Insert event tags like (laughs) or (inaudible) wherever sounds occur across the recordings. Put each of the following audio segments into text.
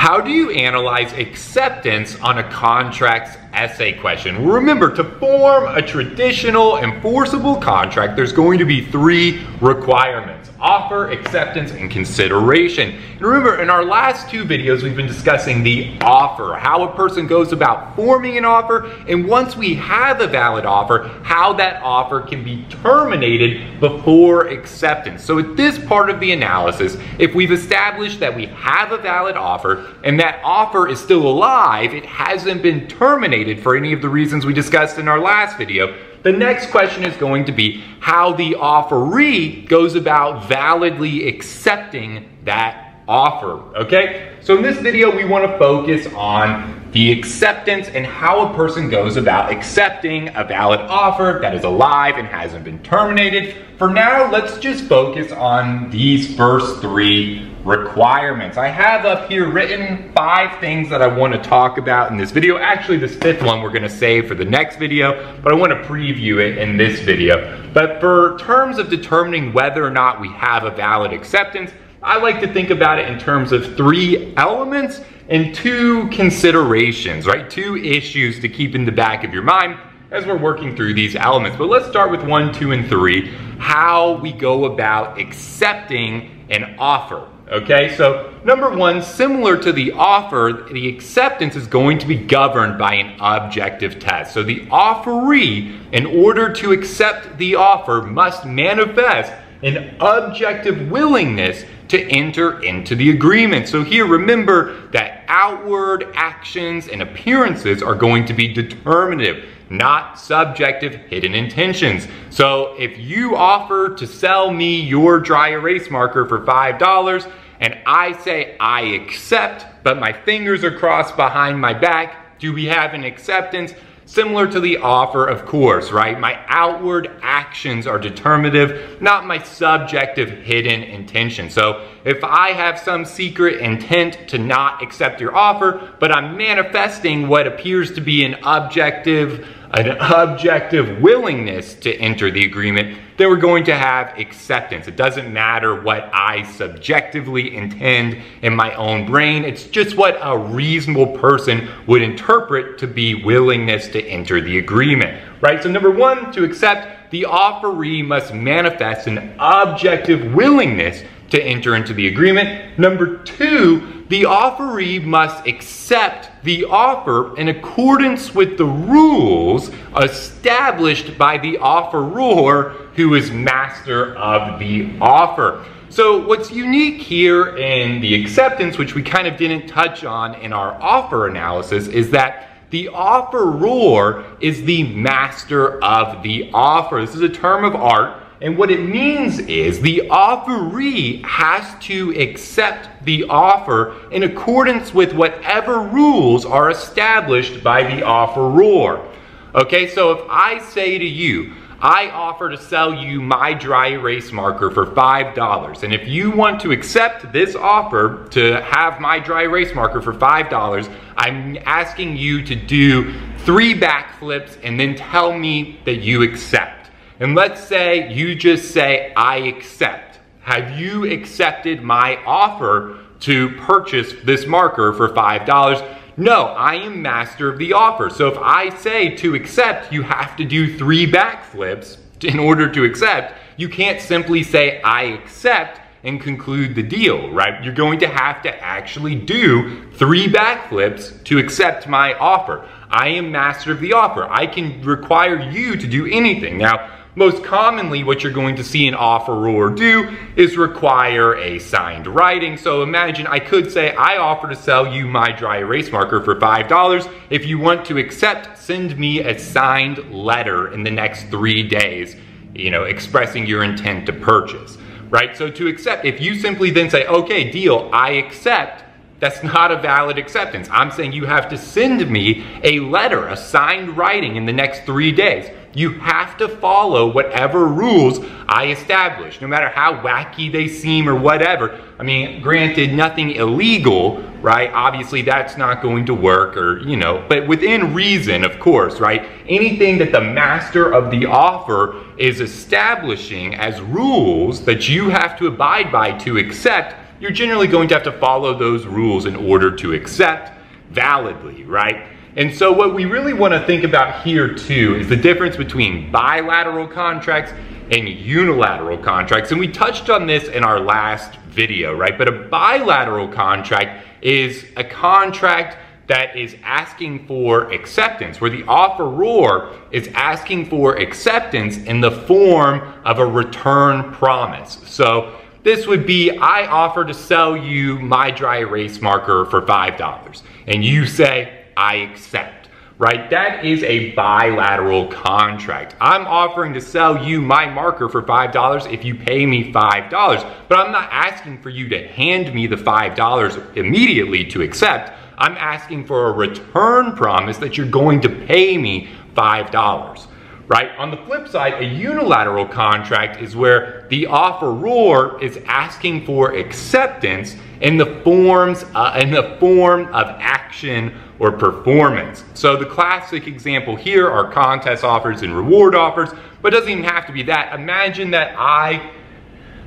How do you analyze acceptance on a contract's essay question? Remember, to form a traditional enforceable contract, there's going to be three requirements offer, acceptance, and consideration. And remember, in our last two videos, we've been discussing the offer, how a person goes about forming an offer, and once we have a valid offer, how that offer can be terminated before acceptance. So at this part of the analysis, if we've established that we have a valid offer, and that offer is still alive, it hasn't been terminated for any of the reasons we discussed in our last video, the next question is going to be how the offeree goes about validly accepting that offer, okay? So in this video, we wanna focus on the acceptance and how a person goes about accepting a valid offer that is alive and hasn't been terminated. For now, let's just focus on these first three requirements. I have up here written five things that I want to talk about in this video. Actually, this fifth one we're going to save for the next video, but I want to preview it in this video. But for terms of determining whether or not we have a valid acceptance, I like to think about it in terms of three elements and two considerations, right? Two issues to keep in the back of your mind as we're working through these elements. But let's start with one, two, and three, how we go about accepting an offer. Okay, so number one, similar to the offer, the acceptance is going to be governed by an objective test. So the offeree, in order to accept the offer, must manifest an objective willingness to enter into the agreement. So here, remember that outward actions and appearances are going to be determinative, not subjective hidden intentions. So if you offer to sell me your dry erase marker for $5 and I say I accept, but my fingers are crossed behind my back, do we have an acceptance? Similar to the offer, of course, right? My outward actions are determinative, not my subjective hidden intention. So if I have some secret intent to not accept your offer, but I'm manifesting what appears to be an objective an objective willingness to enter the agreement, then we're going to have acceptance. It doesn't matter what I subjectively intend in my own brain. It's just what a reasonable person would interpret to be willingness to enter the agreement, right? So number one, to accept, the offeree must manifest an objective willingness to enter into the agreement. Number two, the offeree must accept the offer in accordance with the rules established by the offeror who is master of the offer. So what's unique here in the acceptance, which we kind of didn't touch on in our offer analysis, is that the offeror is the master of the offer. This is a term of art and what it means is the offeree has to accept the offer in accordance with whatever rules are established by the offeror. Okay, so if I say to you, I offer to sell you my dry erase marker for $5. And if you want to accept this offer to have my dry erase marker for $5, I'm asking you to do three backflips and then tell me that you accept. And let's say you just say, I accept. Have you accepted my offer to purchase this marker for $5? No, I am master of the offer. So if I say to accept, you have to do three backflips in order to accept. You can't simply say, I accept and conclude the deal, right? You're going to have to actually do three backflips to accept my offer. I am master of the offer. I can require you to do anything. Now, most commonly, what you're going to see an offeror do is require a signed writing. So imagine I could say, I offer to sell you my dry erase marker for $5. If you want to accept, send me a signed letter in the next three days, you know, expressing your intent to purchase, right? So to accept, if you simply then say, okay, deal, I accept, that's not a valid acceptance. I'm saying you have to send me a letter, a signed writing in the next three days. You have to follow whatever rules I establish, no matter how wacky they seem or whatever. I mean, granted, nothing illegal, right? Obviously, that's not going to work or, you know, but within reason, of course, right? Anything that the master of the offer is establishing as rules that you have to abide by to accept, you're generally going to have to follow those rules in order to accept validly, right? And so what we really want to think about here too is the difference between bilateral contracts and unilateral contracts. And we touched on this in our last video, right? But a bilateral contract is a contract that is asking for acceptance, where the offeror is asking for acceptance in the form of a return promise. So this would be, I offer to sell you my dry erase marker for $5. And you say, I accept, right? That is a bilateral contract. I'm offering to sell you my marker for $5 if you pay me $5, but I'm not asking for you to hand me the $5 immediately to accept. I'm asking for a return promise that you're going to pay me $5 right? On the flip side, a unilateral contract is where the offeror is asking for acceptance in the forms uh, in the form of action or performance. So the classic example here are contest offers and reward offers, but it doesn't even have to be that. Imagine that I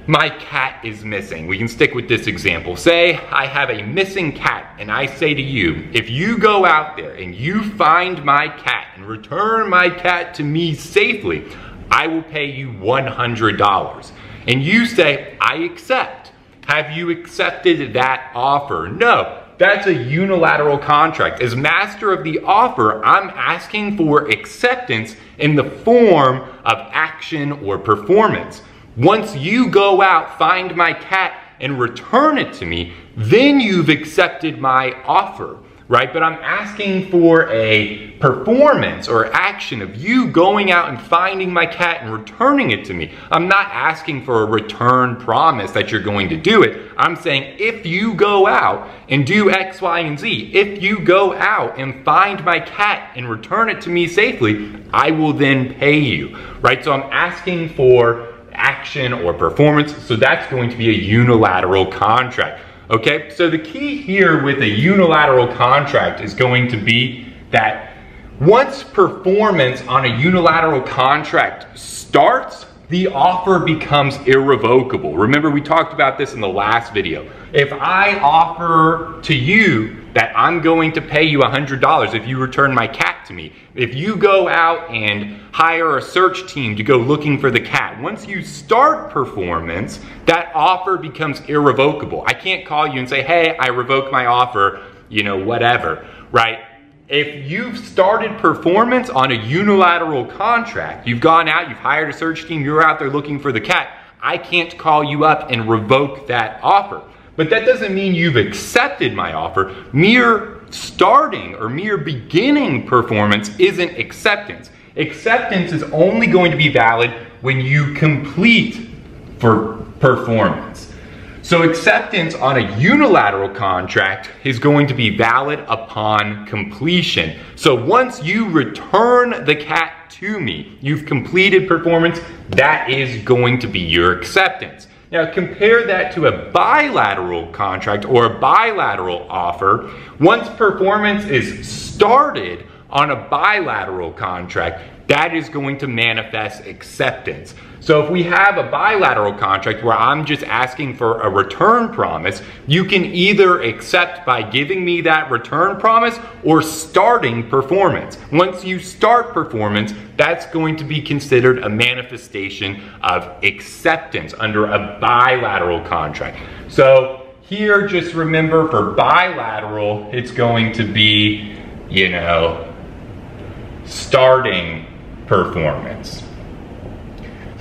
my cat is missing. We can stick with this example. Say I have a missing cat and I say to you, if you go out there and you find my cat and return my cat to me safely, I will pay you $100. And you say, I accept. Have you accepted that offer? No, that's a unilateral contract. As master of the offer, I'm asking for acceptance in the form of action or performance. Once you go out, find my cat, and return it to me, then you've accepted my offer, right? But I'm asking for a performance or action of you going out and finding my cat and returning it to me. I'm not asking for a return promise that you're going to do it. I'm saying if you go out and do X, Y, and Z, if you go out and find my cat and return it to me safely, I will then pay you, right? So I'm asking for action or performance. So that's going to be a unilateral contract. Okay, so the key here with a unilateral contract is going to be that once performance on a unilateral contract starts, the offer becomes irrevocable. Remember, we talked about this in the last video. If I offer to you that I'm going to pay you $100 if you return my cat to me, if you go out and hire a search team to go looking for the cat, once you start performance, that offer becomes irrevocable. I can't call you and say, hey, I revoke my offer, you know, whatever, right? If you've started performance on a unilateral contract, you've gone out, you've hired a search team, you're out there looking for the cat, I can't call you up and revoke that offer. But that doesn't mean you've accepted my offer. Mere starting or mere beginning performance isn't acceptance. Acceptance is only going to be valid when you complete for performance. So acceptance on a unilateral contract is going to be valid upon completion. So once you return the cat to me, you've completed performance, that is going to be your acceptance. Now compare that to a bilateral contract or a bilateral offer. Once performance is started on a bilateral contract, that is going to manifest acceptance. So if we have a bilateral contract where I'm just asking for a return promise, you can either accept by giving me that return promise or starting performance. Once you start performance, that's going to be considered a manifestation of acceptance under a bilateral contract. So here, just remember for bilateral, it's going to be, you know, starting performance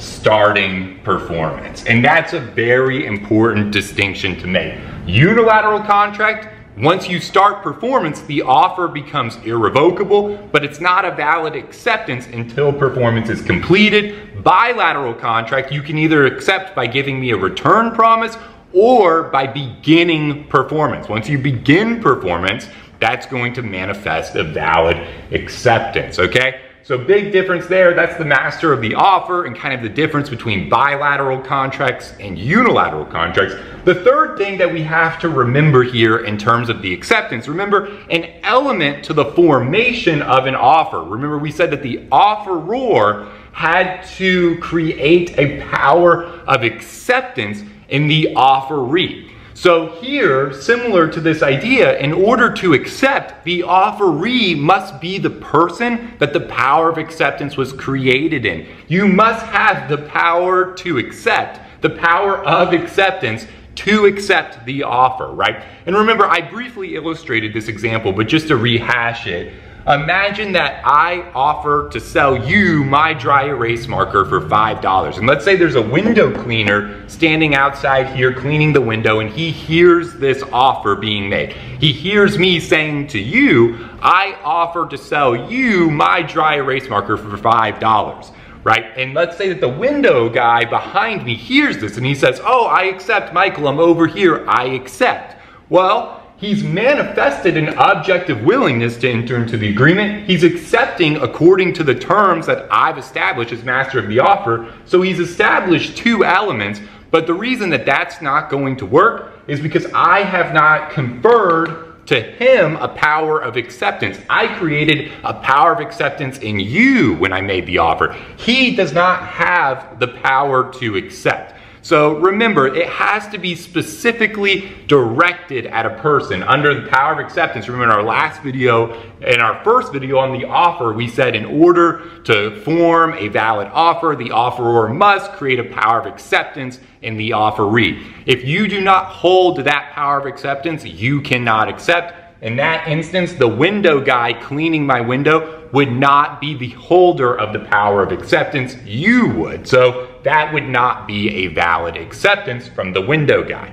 starting performance. And that's a very important distinction to make. Unilateral contract, once you start performance, the offer becomes irrevocable, but it's not a valid acceptance until performance is completed. Bilateral contract, you can either accept by giving me a return promise or by beginning performance. Once you begin performance, that's going to manifest a valid acceptance, okay? So big difference there. That's the master of the offer and kind of the difference between bilateral contracts and unilateral contracts. The third thing that we have to remember here in terms of the acceptance, remember an element to the formation of an offer. Remember we said that the offeror had to create a power of acceptance in the offeree. So here, similar to this idea, in order to accept, the offeree must be the person that the power of acceptance was created in. You must have the power to accept, the power of acceptance to accept the offer, right? And remember, I briefly illustrated this example, but just to rehash it, Imagine that I offer to sell you my dry erase marker for $5. And let's say there's a window cleaner standing outside here cleaning the window and he hears this offer being made. He hears me saying to you, I offer to sell you my dry erase marker for $5 right? And let's say that the window guy behind me hears this and he says, oh, I accept, Michael, I'm over here, I accept. Well, He's manifested an objective willingness to enter into the agreement. He's accepting according to the terms that I've established as master of the offer. So he's established two elements, but the reason that that's not going to work is because I have not conferred to him a power of acceptance. I created a power of acceptance in you when I made the offer. He does not have the power to accept. So remember, it has to be specifically directed at a person under the power of acceptance. Remember in our last video, in our first video on the offer, we said in order to form a valid offer, the offeror must create a power of acceptance in the offeree. If you do not hold that power of acceptance, you cannot accept. In that instance, the window guy cleaning my window would not be the holder of the power of acceptance, you would. So that would not be a valid acceptance from the window guy.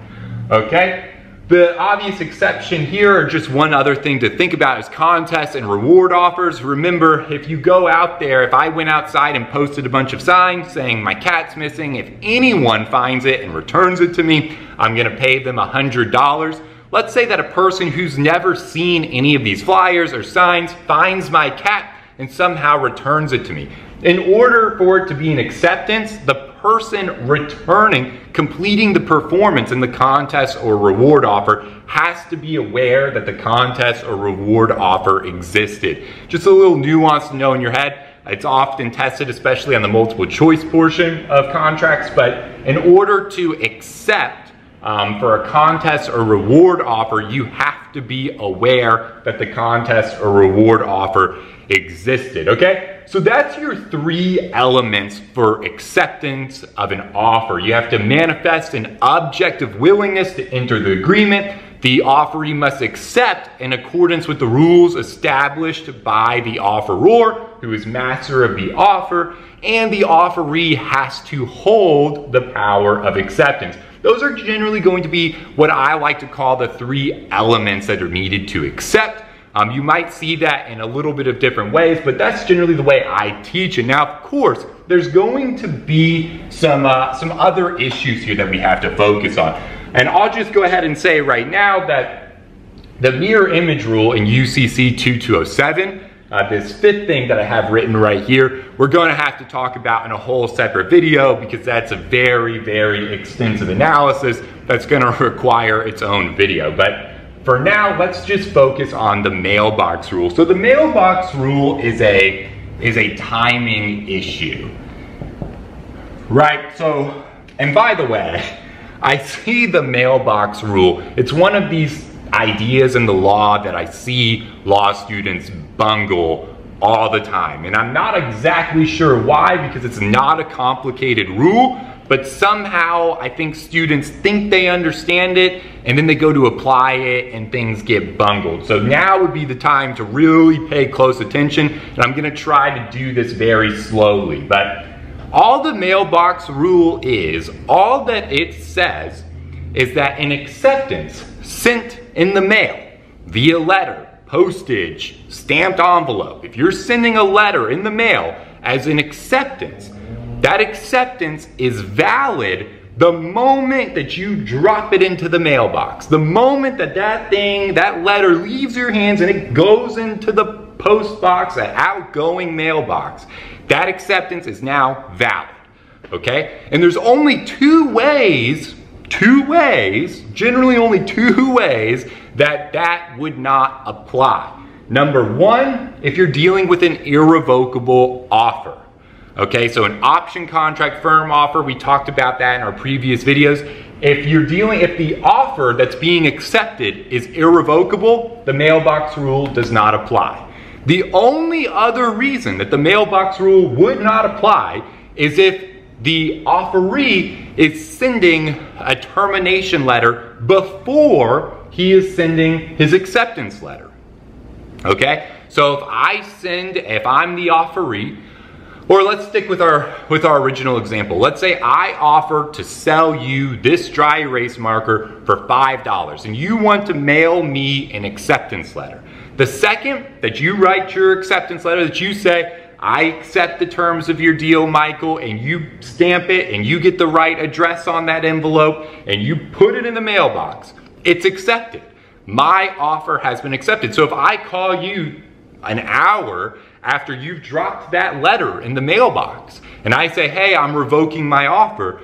Okay? The obvious exception here, or just one other thing to think about, is contests and reward offers. Remember, if you go out there, if I went outside and posted a bunch of signs saying my cat's missing, if anyone finds it and returns it to me, I'm gonna pay them $100. Let's say that a person who's never seen any of these flyers or signs finds my cat and somehow returns it to me. In order for it to be an acceptance, the person returning, completing the performance in the contest or reward offer has to be aware that the contest or reward offer existed. Just a little nuance to know in your head. It's often tested, especially on the multiple choice portion of contracts, but in order to accept um, for a contest or reward offer, you have to be aware that the contest or reward offer existed, okay? So that's your three elements for acceptance of an offer. You have to manifest an objective willingness to enter the agreement. The offeree must accept in accordance with the rules established by the offeror, who is master of the offer, and the offeree has to hold the power of acceptance. Those are generally going to be what I like to call the three elements that are needed to accept um, you might see that in a little bit of different ways, but that's generally the way I teach it. Now, of course, there's going to be some, uh, some other issues here that we have to focus on. And I'll just go ahead and say right now that the mirror image rule in UCC 2207, uh, this fifth thing that I have written right here, we're going to have to talk about in a whole separate video because that's a very, very extensive analysis that's going (laughs) to require its own video. But for now, let's just focus on the mailbox rule. So the mailbox rule is a, is a timing issue, right? So, and by the way, (laughs) I see the mailbox rule. It's one of these ideas in the law that I see law students bungle all the time. And I'm not exactly sure why because it's not a complicated rule, but somehow I think students think they understand it and then they go to apply it and things get bungled. So now would be the time to really pay close attention and I'm gonna try to do this very slowly. But all the mailbox rule is, all that it says is that an acceptance sent in the mail via letter, postage, stamped envelope, if you're sending a letter in the mail as an acceptance, that acceptance is valid the moment that you drop it into the mailbox. The moment that that thing, that letter leaves your hands and it goes into the post box, that outgoing mailbox, that acceptance is now valid. Okay? And there's only two ways, two ways, generally only two ways that that would not apply. Number one, if you're dealing with an irrevocable offer. Okay, so an option contract firm offer, we talked about that in our previous videos. if you're dealing, if the offer that's being accepted is irrevocable, the mailbox rule does not apply. The only other reason that the mailbox rule would not apply is if the offeree is sending a termination letter before he is sending his acceptance letter. Okay? So if I send, if I'm the offeree, or let's stick with our with our original example. Let's say I offer to sell you this dry erase marker for $5 and you want to mail me an acceptance letter. The second that you write your acceptance letter that you say, I accept the terms of your deal, Michael, and you stamp it and you get the right address on that envelope and you put it in the mailbox, it's accepted. My offer has been accepted. So if I call you an hour after you've dropped that letter in the mailbox and I say, hey, I'm revoking my offer,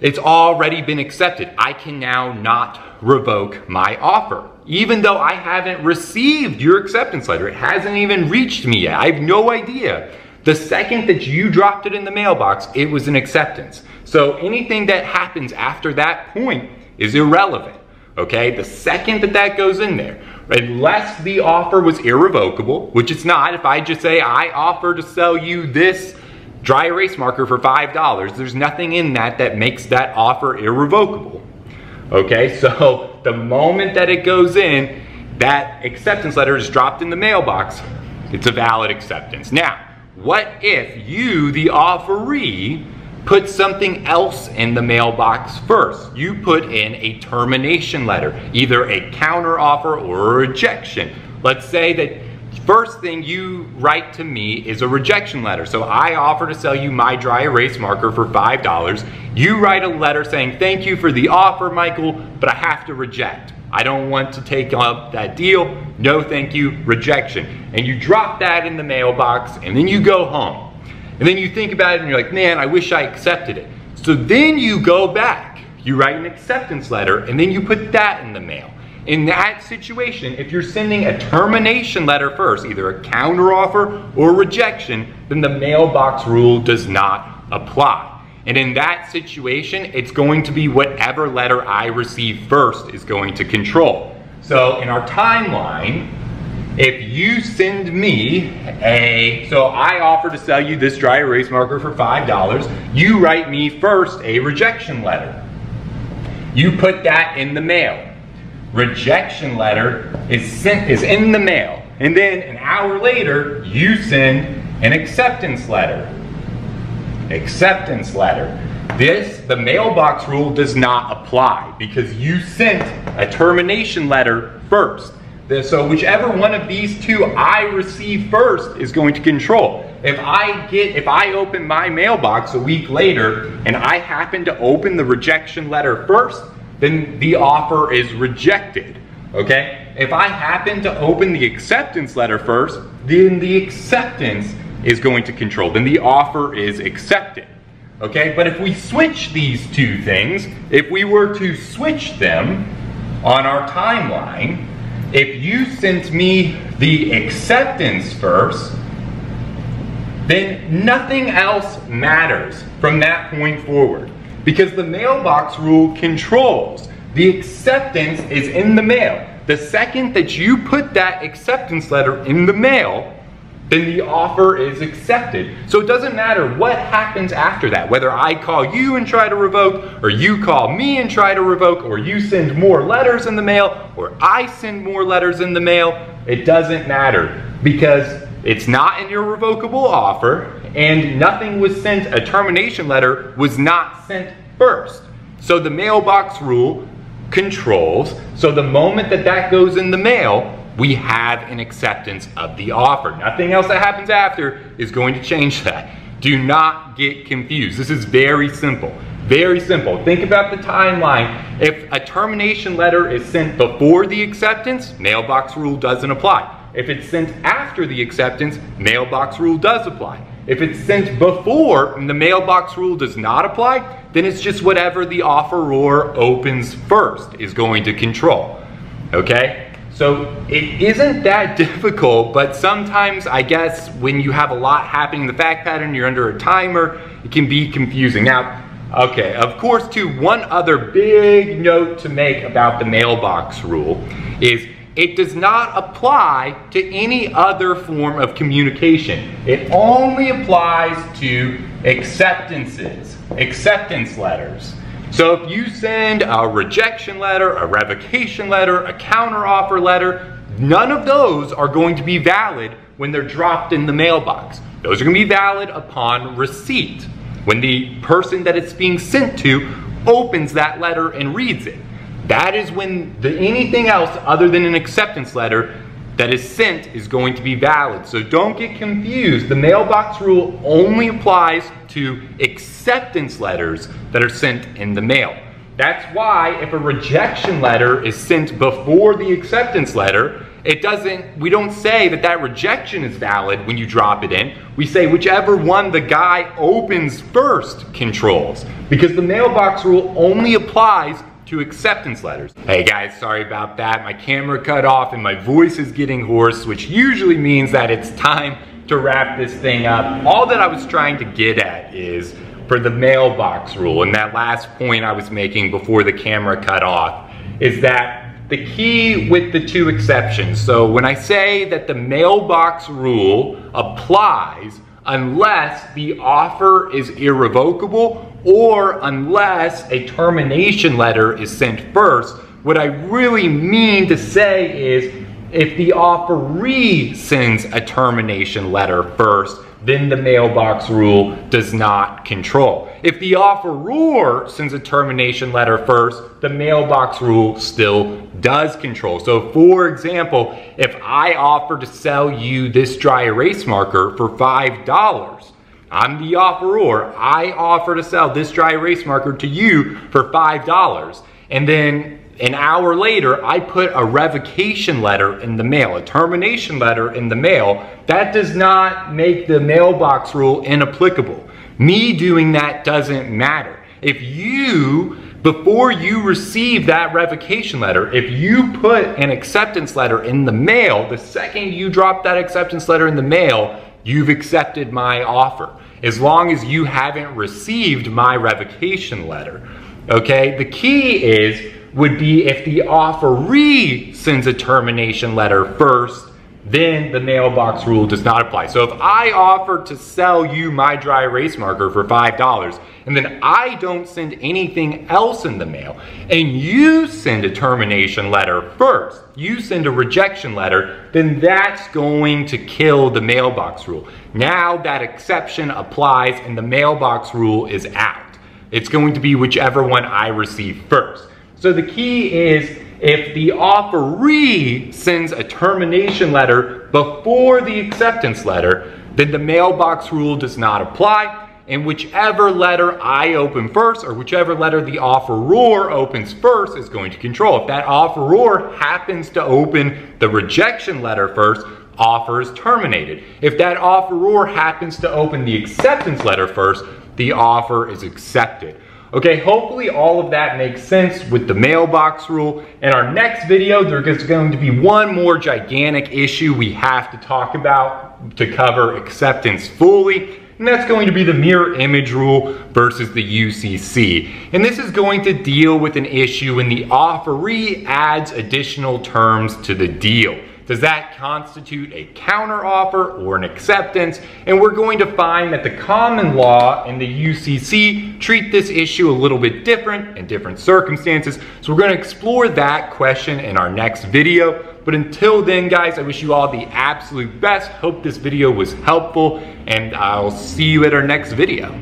it's already been accepted. I can now not revoke my offer. Even though I haven't received your acceptance letter, it hasn't even reached me yet. I have no idea. The second that you dropped it in the mailbox, it was an acceptance. So anything that happens after that point is irrelevant. Okay, the second that that goes in there, unless the offer was irrevocable, which it's not, if I just say, I offer to sell you this dry erase marker for $5, there's nothing in that that makes that offer irrevocable. Okay, (laughs) so the moment that it goes in, that acceptance letter is dropped in the mailbox, it's a valid acceptance. Now, what if you, the offeree, put something else in the mailbox first. You put in a termination letter, either a counter offer or a rejection. Let's say that first thing you write to me is a rejection letter. So I offer to sell you my dry erase marker for $5. You write a letter saying, thank you for the offer, Michael, but I have to reject. I don't want to take up that deal. No, thank you, rejection. And you drop that in the mailbox and then you go home. And then you think about it and you're like, man, I wish I accepted it. So then you go back, you write an acceptance letter, and then you put that in the mail. In that situation, if you're sending a termination letter first, either a counteroffer or rejection, then the mailbox rule does not apply. And in that situation, it's going to be whatever letter I receive first is going to control. So in our timeline, if you send me a, so I offer to sell you this dry erase marker for $5, you write me first a rejection letter. You put that in the mail. Rejection letter is sent, is in the mail. And then an hour later, you send an acceptance letter. Acceptance letter. This, the mailbox rule does not apply because you sent a termination letter first. So whichever one of these two I receive first is going to control. If I get, if I open my mailbox a week later and I happen to open the rejection letter first, then the offer is rejected. Okay? If I happen to open the acceptance letter first, then the acceptance is going to control. Then the offer is accepted. Okay? But if we switch these two things, if we were to switch them on our timeline, if you sent me the acceptance first, then nothing else matters from that point forward. Because the mailbox rule controls. The acceptance is in the mail. The second that you put that acceptance letter in the mail, then the offer is accepted. So it doesn't matter what happens after that, whether I call you and try to revoke, or you call me and try to revoke, or you send more letters in the mail, or I send more letters in the mail, it doesn't matter because it's not an irrevocable offer and nothing was sent, a termination letter was not sent first. So the mailbox rule controls, so the moment that that goes in the mail, we have an acceptance of the offer. Nothing else that happens after is going to change (laughs) that. Do not get confused. This is very simple. Very simple. Think about the timeline. If a termination letter is sent before the acceptance, mailbox rule doesn't apply. If it's sent after the acceptance, mailbox rule does apply. If it's sent before and the mailbox rule does not apply, then it's just whatever the offeror opens first is going to control. Okay? So it isn't that (laughs) difficult, but sometimes I guess when you have a lot happening in the fact pattern, you're under a timer, it can be confusing. Now, Okay, of course, too, one other big note to make about the mailbox rule is it does not apply to any other form of communication. It only applies to acceptances, acceptance letters. So if you send a rejection letter, a revocation letter, a counteroffer letter, none of those are going to be valid when they're dropped in the mailbox. Those are going to be valid upon receipt when the person that it's being sent to opens that letter and reads it. That is when the, anything else other than an acceptance letter that is sent is going to be valid. So don't get confused. The mailbox rule only applies to acceptance letters that are sent in the mail. That's why if a rejection letter is sent before the acceptance letter, it doesn't, we don't say that that rejection is valid when you drop it in. We say whichever one the guy opens first controls because the mailbox rule only applies to acceptance letters. Hey guys, sorry about that. My camera cut off and my voice is getting hoarse, which usually means that it's time to wrap this thing up. All that I was trying to get at is for the mailbox rule and that last point I was making before the camera cut off is that the key with the two exceptions. So when I say that the mailbox rule applies unless the offer is irrevocable or unless a termination letter is sent first, what I really mean to say is if the offeree sends a termination letter first, then the mailbox rule does not control. If the offeror sends a termination letter first, the mailbox rule still does control. So for example, if I offer to sell you this dry erase marker for $5, I'm the offeror, I offer to sell this dry erase marker to you for $5. And then an hour later, I put a revocation letter in the mail, a termination letter in the mail. That does not make the mailbox rule inapplicable. Me doing that doesn't matter. If you, before you receive that revocation letter, if you put an acceptance letter in the mail, the second you drop that acceptance letter in the mail, you've accepted my offer. As long as you haven't received my revocation letter. Okay, the key is would be if the offeree sends a termination letter first, then the mailbox rule does not apply. So if I offer to sell you my dry erase marker for $5 and then I don't send anything else in the mail and you send a termination letter first, you send a rejection letter, then that's going to kill the mailbox rule. Now that exception applies and the mailbox rule is out. It's going to be whichever one I receive first. So the key is if the offeree sends a termination letter before the acceptance letter, then the mailbox rule does not apply. And whichever letter I open first or whichever letter the offeror opens first is going to control. If that offeror happens to open the rejection letter first, offer is terminated. If that offeror happens to open the acceptance letter first, the offer is accepted. Okay, hopefully all of that makes sense with the mailbox rule. In our next video, there's going to be one more gigantic issue we have to talk about to cover acceptance fully, and that's going to be the mirror image rule versus the UCC. And this is going to deal with an issue when the offeree adds additional terms to the deal. Does that constitute a counteroffer or an acceptance? And we're going to find that the common law and the UCC treat this issue a little bit different in different circumstances. So we're going to explore that question in our next video. But until then, guys, I wish you all the absolute best. Hope this video was helpful, and I'll see you at our next video.